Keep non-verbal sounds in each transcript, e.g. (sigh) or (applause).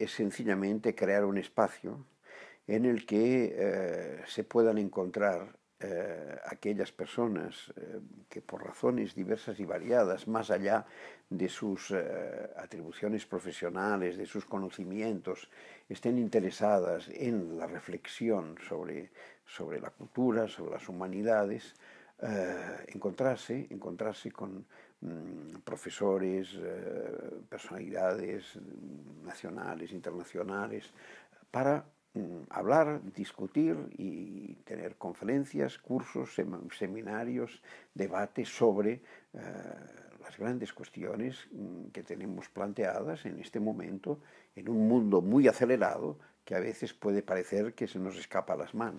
es sencillamente crear un espacio en el que eh, se puedan encontrar eh, aquellas personas eh, que por razones diversas y variadas, más allá de sus atribuciones profesionales, de sus conocimientos, estén interesadas en la reflexión sobre, sobre la cultura, sobre las humanidades, encontrarse, encontrarse con mm, profesores, personalidades nacionales, internacionales, para Mm, hablar, discutir y tener conferencias, cursos, seminarios, debates sobre eh, las grandes cuestiones mm, que tenemos planteadas en este momento en un mundo muy acelerado que a veces puede parecer que se nos escapa a las manos.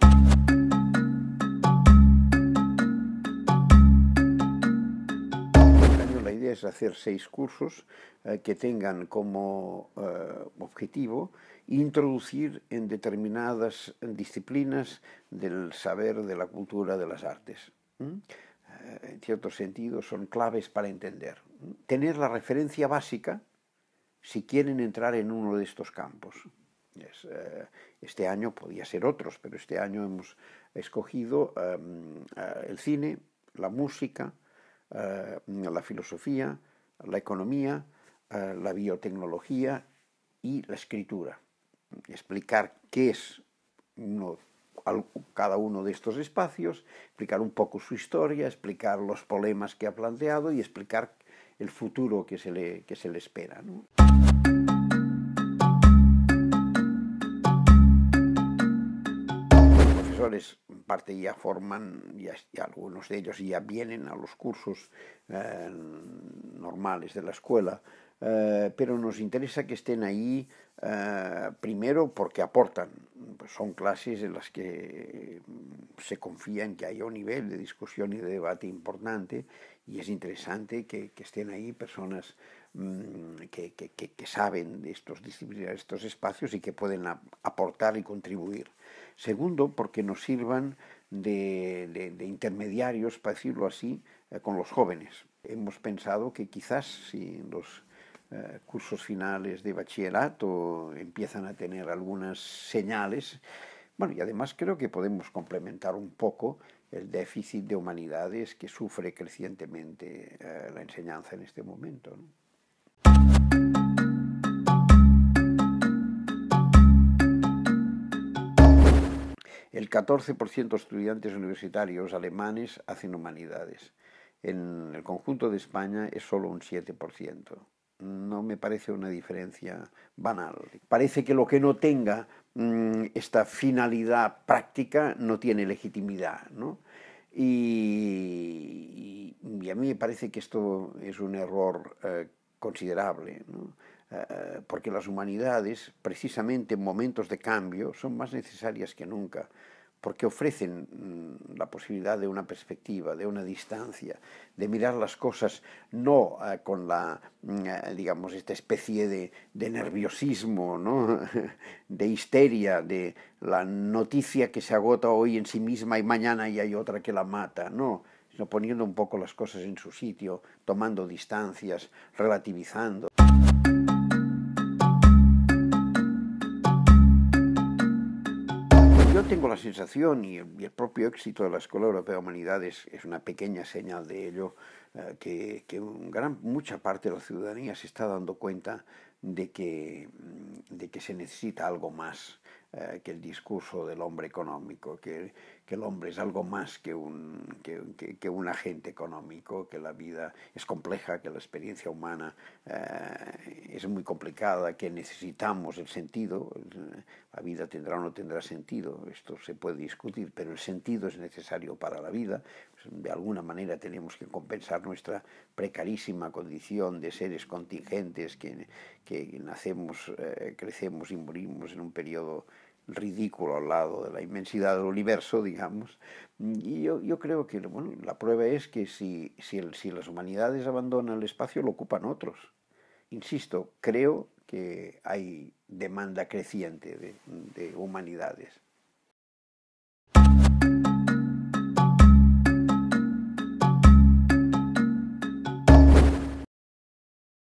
Es hacer seis cursos eh, que tengan como eh, objetivo introducir en determinadas disciplinas del saber, de la cultura, de las artes. Eh, en cierto sentido, son claves para entender. Tener la referencia básica si quieren entrar en uno de estos campos. Este año podía ser otros, pero este año hemos escogido em, el cine, la música, la filosofía, la economía, la biotecnología y la escritura explicar qué es cada uno de estos espacios, explicar un poco su historia, explicar los problemas que ha planteado y explicar el futuro que se le, que se le espera. Profesores parte ya forman, y algunos de ellos ya vienen a los cursos eh, normales de la escuela, eh, pero nos interesa que estén ahí eh, primero porque aportan, pues son clases en las que mm, se confía en que haya un nivel de discusión y de debate importante y es interesante que, estén ahí personas mm, que, saben de estos estos espacios y que pueden aportar y contribuir. Segundo, porque nos sirvan de, intermediarios, para decirlo así, eh, con los jóvenes. Hemos pensado que quizás si los eh, cursos finales de bachillerato empiezan a tener algunas señales. Bueno, y además creo que podemos complementar un poco el déficit de humanidades que sufre crecientemente eh, la enseñanza en este momento. El 14% de estudiantes universitarios alemanes hacen humanidades. En el conjunto de España es solo un 7% no me parece una diferencia banal. Parece que lo que no tenga mm, esta finalidad práctica no tiene legitimidad. ¿no? Y, a mí me parece que esto es un error eh, considerable, eh, porque las humanidades, precisamente en momentos de cambio, son más necesarias que nunca porque ofrecen mm, la posibilidad de una perspectiva, de una distancia, de mirar las cosas no eh, con la, mm, eh, digamos, esta especie de, nerviosismo, ¿no? (laughs) de histeria, de la noticia que se agota hoy en sí misma y mañana y hay otra que la mata, no, sino poniendo un poco las cosas en su sitio, tomando distancias, relativizando. tengo la sensación, y el, propio éxito de la Escuela Europea de Humanidades es una pequeña señal de ello, eh, que, mucha parte de la ciudadanía se está dando cuenta de que se necesita algo más eh, que el discurso del hombre económico, que, que el hombre es algo más que un, que, un agente económico, que la vida es compleja, que la experiencia humana eh, es muy complicada, que necesitamos el sentido, la vida tendrá o no tendrá sentido, esto se puede discutir, pero el sentido es necesario para la vida, de alguna manera tenemos que compensar nuestra precarísima condición de seres contingentes que, que nacemos, eh, crecemos y morimos en un periodo ridículo al lado de la inmensidad del universo, digamos. Y yo, yo creo que bueno, la prueba es que si, si, si las humanidades abandonan el espacio, lo ocupan otros. Insisto, creo que hay demanda creciente de, de humanidades.